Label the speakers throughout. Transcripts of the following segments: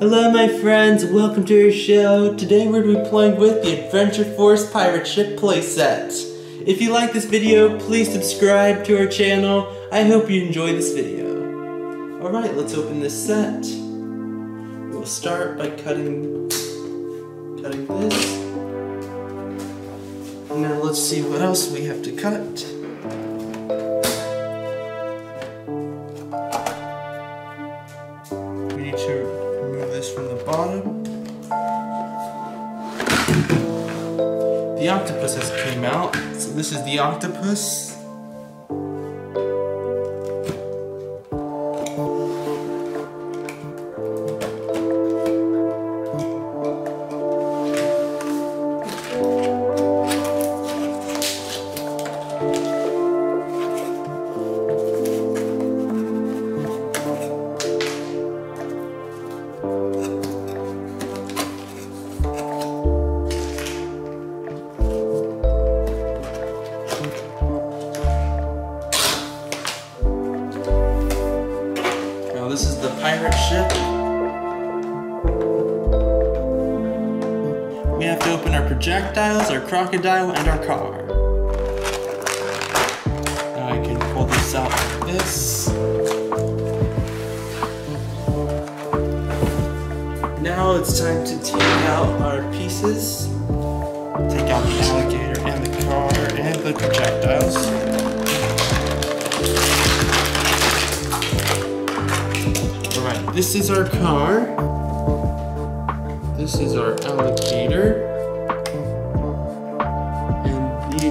Speaker 1: Hello my friends, welcome to our show. Today we're to be playing with the Adventure Force Pirate Ship playset. If you like this video, please subscribe to our channel. I hope you enjoy this video. Alright, let's open this set. We'll start by cutting, cutting this. Now let's see what else we have to cut. This is the octopus. Open our projectiles, our crocodile, and our car. Now I can pull this out like this. Now it's time to take out our pieces. Take out the alligator and the car and the projectiles. Alright, this is our car. This is our alligator.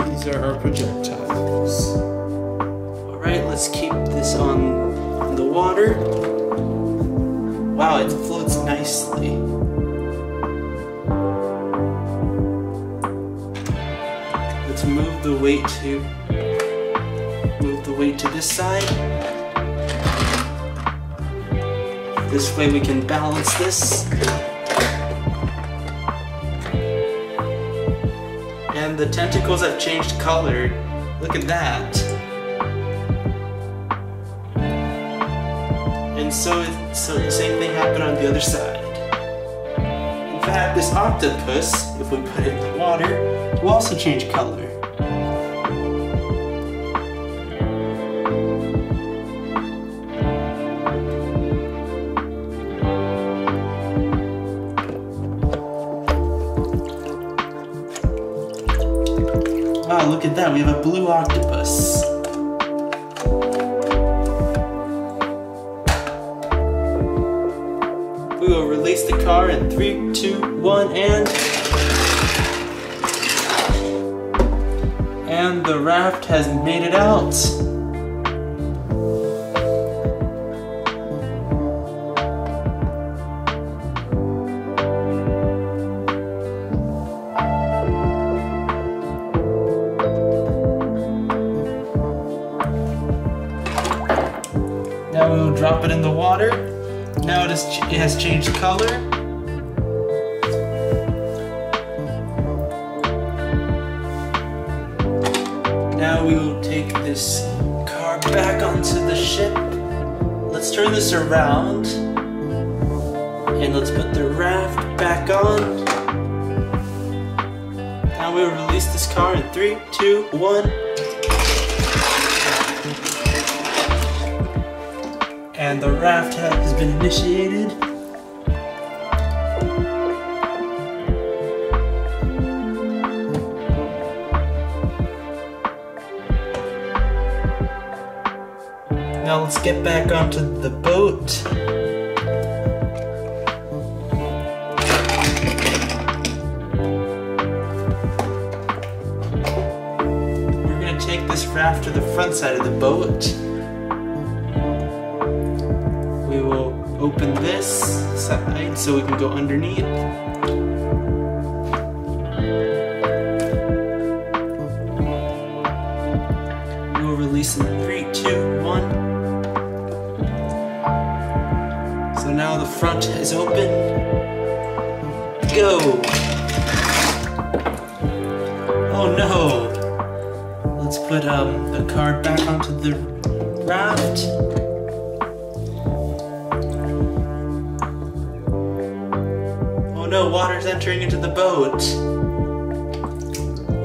Speaker 1: These are our projectiles. Alright, let's keep this on the water. Wow, it floats nicely. Let's move the weight to move the weight to this side. This way we can balance this. And the tentacles have changed color. Look at that. And so, it, so the same thing happened on the other side. In fact, this octopus, if we put it in the water, will also change color. Look at that. We have a blue octopus. We will release the car in three, two, one, and... And the raft has made it out. Now we will drop it in the water. Now it, is it has changed color. Now we will take this car back onto the ship. Let's turn this around. And let's put the raft back on. Now we'll release this car in three, two, one. And the raft has been initiated. Now let's get back onto the boat. We're gonna take this raft to the front side of the boat. Open this side so we can go underneath. We will release in three, two, one. So now the front is open. Go! Oh no! Let's put um, the card back onto the raft. No, water's entering into the boat.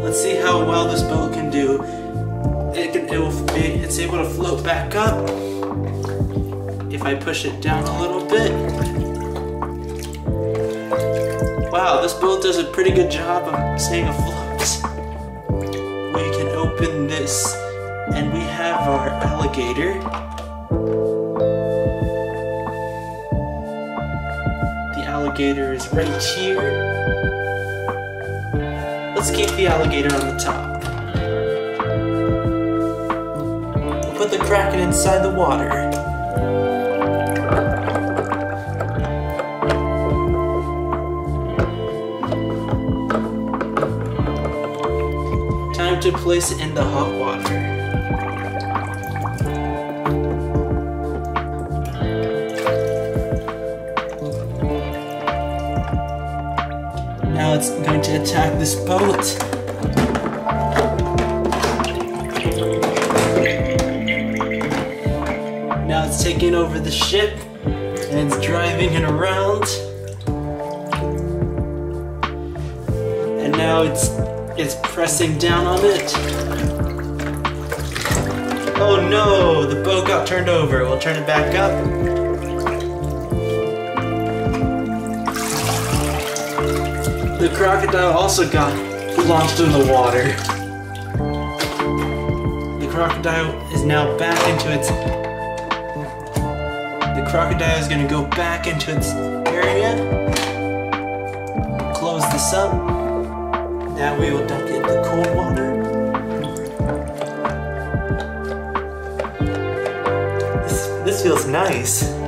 Speaker 1: Let's see how well this boat can do. It can, it will be, it's able to float back up. If I push it down a little bit. Wow, this boat does a pretty good job of staying afloat. We can open this and we have our alligator. Alligator is right here. Let's keep the alligator on the top. Put the kraken inside the water. Time to place it in the hot water. Attack this boat. Now it's taking over the ship and it's driving it around. And now it's it's pressing down on it. Oh no, the boat got turned over. We'll turn it back up. The crocodile also got launched in the water. The crocodile is now back into its... The crocodile is gonna go back into its area. Close this up. Now we will dunk it in the cold water. This, this feels nice.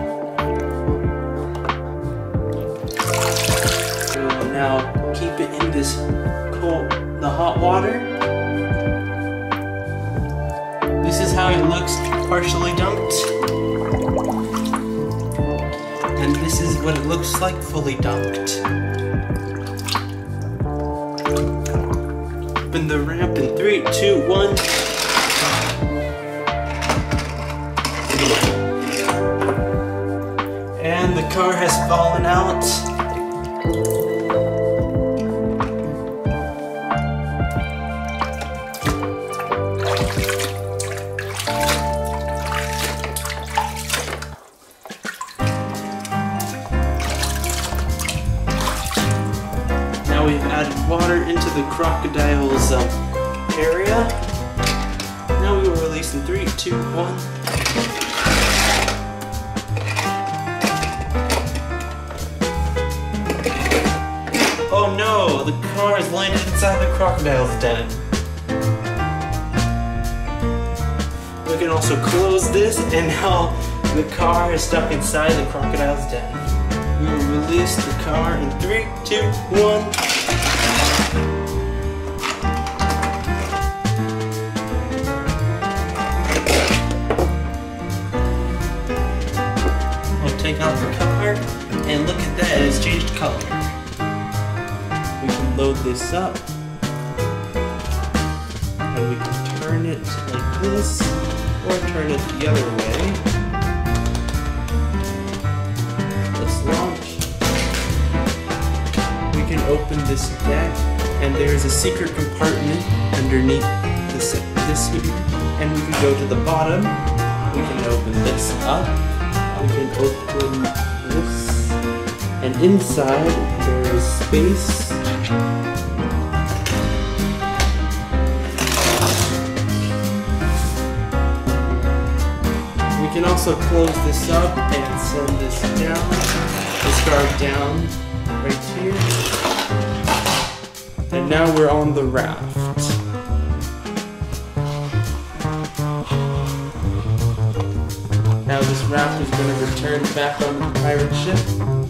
Speaker 1: It in this cold, the hot water. This is how it looks partially dunked. And this is what it looks like fully dunked. Open the ramp in three, two, one. And the car has fallen out. water into the crocodile's um, area. Now we will release in 3, 2, 1. Oh no! The car has landed inside the crocodile's den. We can also close this and now the car is stuck inside the crocodile's den. We will release the car in 3, 2, 1. Color. We can load this up and we can turn it like this or turn it the other way. Let's launch. We can open this deck and there's a secret compartment underneath this, this here and we can go to the bottom. We can open this up. We can open and inside there is space We can also close this up and send this down, this guard down right here. And now we're on the raft. Now this raft is going to return back on the pirate ship.